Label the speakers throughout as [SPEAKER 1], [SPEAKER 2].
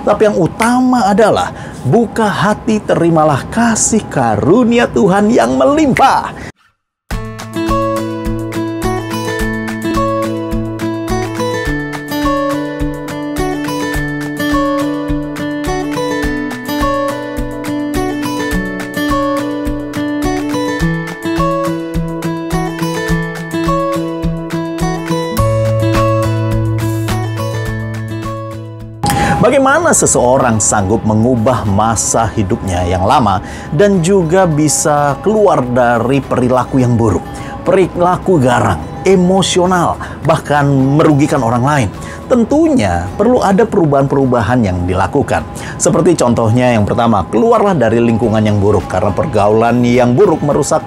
[SPEAKER 1] Tapi yang utama adalah buka hati terimalah kasih karunia Tuhan yang melimpah. Bagaimana seseorang sanggup mengubah masa hidupnya yang lama dan juga bisa keluar dari perilaku yang buruk, perilaku garang, emosional, bahkan merugikan orang lain? Tentunya perlu ada perubahan-perubahan yang dilakukan. Seperti contohnya yang pertama, keluarlah dari lingkungan yang buruk karena pergaulan yang buruk merusak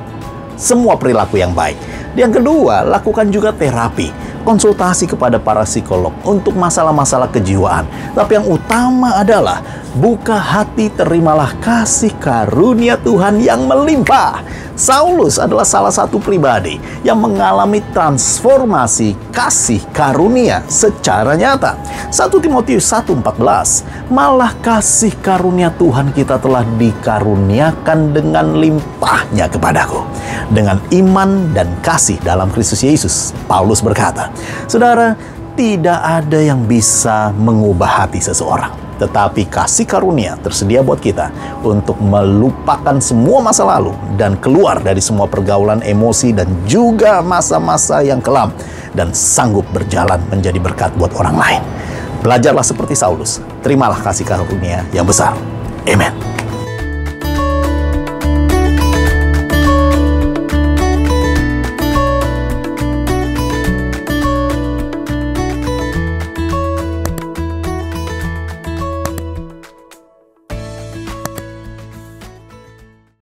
[SPEAKER 1] semua perilaku yang baik. Yang kedua, lakukan juga terapi konsultasi kepada para psikolog untuk masalah-masalah kejiwaan. Tapi yang utama adalah buka hati terimalah kasih karunia Tuhan yang melimpah. Saulus adalah salah satu pribadi yang mengalami transformasi kasih karunia secara nyata. 1 Timotius 1:14 Malah kasih karunia Tuhan kita telah dikaruniakan dengan limpahnya kepadaku dengan iman dan kasih dalam Kristus Yesus. Paulus berkata, Saudara, tidak ada yang bisa mengubah hati seseorang tetapi kasih karunia tersedia buat kita untuk melupakan semua masa lalu dan keluar dari semua pergaulan emosi dan juga masa-masa yang kelam dan sanggup berjalan menjadi berkat buat orang lain. Belajarlah seperti Saulus, terimalah kasih karunia yang besar. Amen.